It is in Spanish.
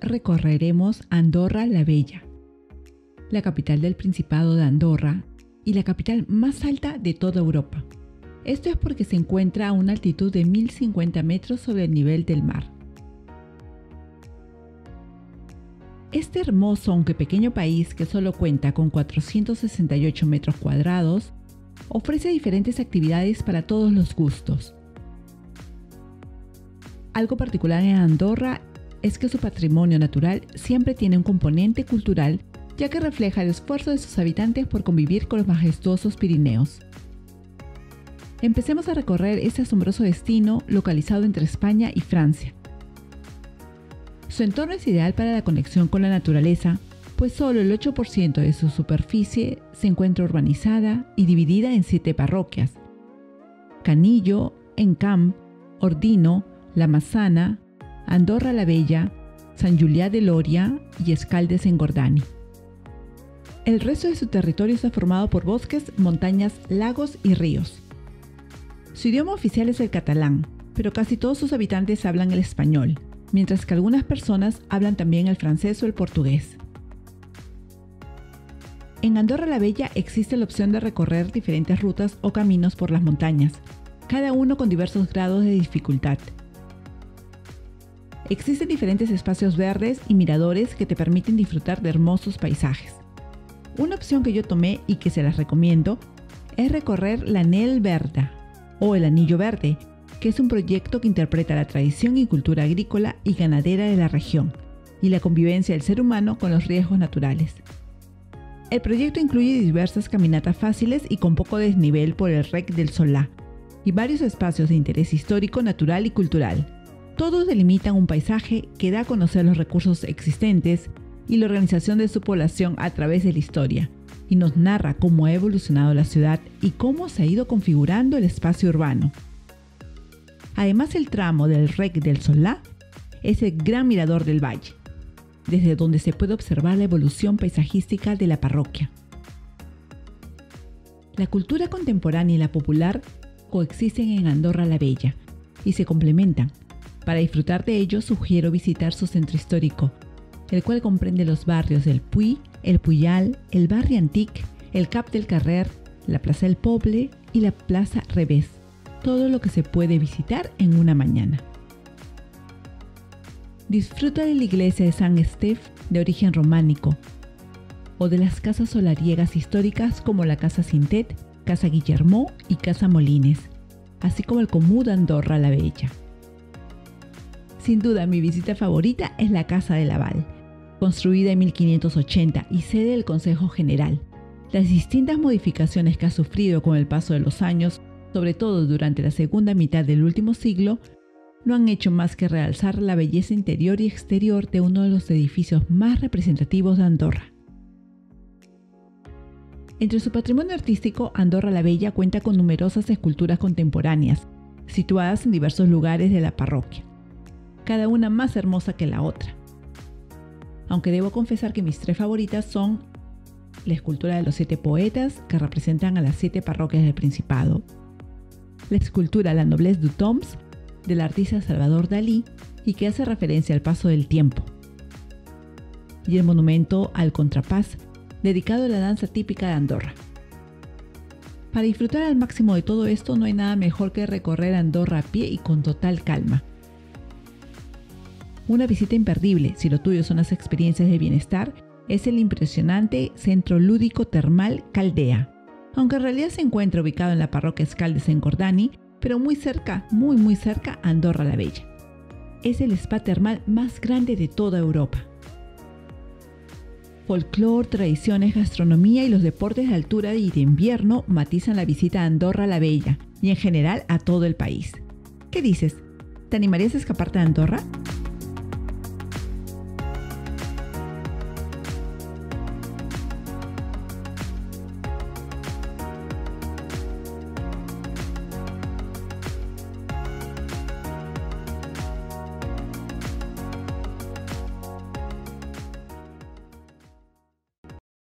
recorreremos Andorra la Bella, la capital del Principado de Andorra y la capital más alta de toda Europa. Esto es porque se encuentra a una altitud de 1050 metros sobre el nivel del mar. Este hermoso aunque pequeño país que solo cuenta con 468 metros cuadrados, ofrece diferentes actividades para todos los gustos. Algo particular en Andorra es que su patrimonio natural siempre tiene un componente cultural ya que refleja el esfuerzo de sus habitantes por convivir con los majestuosos Pirineos. Empecemos a recorrer este asombroso destino localizado entre España y Francia. Su entorno es ideal para la conexión con la naturaleza, pues solo el 8% de su superficie se encuentra urbanizada y dividida en siete parroquias. Canillo, Encamp, Ordino, La Massana, Andorra la Bella, San Julià de Loria y Escaldes en Gordani. El resto de su territorio está formado por bosques, montañas, lagos y ríos. Su idioma oficial es el catalán, pero casi todos sus habitantes hablan el español, mientras que algunas personas hablan también el francés o el portugués. En Andorra la Bella existe la opción de recorrer diferentes rutas o caminos por las montañas, cada uno con diversos grados de dificultad. Existen diferentes espacios verdes y miradores que te permiten disfrutar de hermosos paisajes. Una opción que yo tomé y que se las recomiendo es recorrer la Nel Verda o el Anillo Verde, que es un proyecto que interpreta la tradición y cultura agrícola y ganadera de la región y la convivencia del ser humano con los riesgos naturales. El proyecto incluye diversas caminatas fáciles y con poco desnivel por el REC del Solá y varios espacios de interés histórico, natural y cultural. Todos delimitan un paisaje que da a conocer los recursos existentes, y la organización de su población a través de la historia, y nos narra cómo ha evolucionado la ciudad y cómo se ha ido configurando el espacio urbano. Además, el tramo del REC del Solá es el gran mirador del valle, desde donde se puede observar la evolución paisajística de la parroquia. La cultura contemporánea y la popular coexisten en Andorra la Bella y se complementan. Para disfrutar de ello sugiero visitar su centro histórico, el cual comprende los barrios del Puy, el Puyal, el Barrio Antic, el Cap del Carrer, la Plaza del Poble y la Plaza Revés. Todo lo que se puede visitar en una mañana. Disfruta de la iglesia de San Estef de origen románico o de las casas solariegas históricas como la Casa Cintet, Casa Guillermo y Casa Molines, así como el Comú de Andorra la Bella. Sin duda mi visita favorita es la Casa de Laval, construida en 1580 y sede del Consejo General. Las distintas modificaciones que ha sufrido con el paso de los años, sobre todo durante la segunda mitad del último siglo, no han hecho más que realzar la belleza interior y exterior de uno de los edificios más representativos de Andorra. Entre su patrimonio artístico, Andorra la Bella cuenta con numerosas esculturas contemporáneas, situadas en diversos lugares de la parroquia, cada una más hermosa que la otra aunque debo confesar que mis tres favoritas son la escultura de los siete poetas, que representan a las siete parroquias del Principado, la escultura La Noblesse du Toms, del artista Salvador Dalí, y que hace referencia al paso del tiempo, y el monumento al contrapaz, dedicado a la danza típica de Andorra. Para disfrutar al máximo de todo esto no hay nada mejor que recorrer Andorra a pie y con total calma una visita imperdible, si lo tuyo son las experiencias de bienestar, es el impresionante Centro Lúdico Termal Caldea. Aunque en realidad se encuentra ubicado en la parroquia Escaldes en Cordani, pero muy cerca, muy muy cerca, Andorra la Bella. Es el spa termal más grande de toda Europa. Folclor, tradiciones, gastronomía y los deportes de altura y de invierno matizan la visita a Andorra la Bella y en general a todo el país. ¿Qué dices? ¿Te animarías a escaparte de Andorra?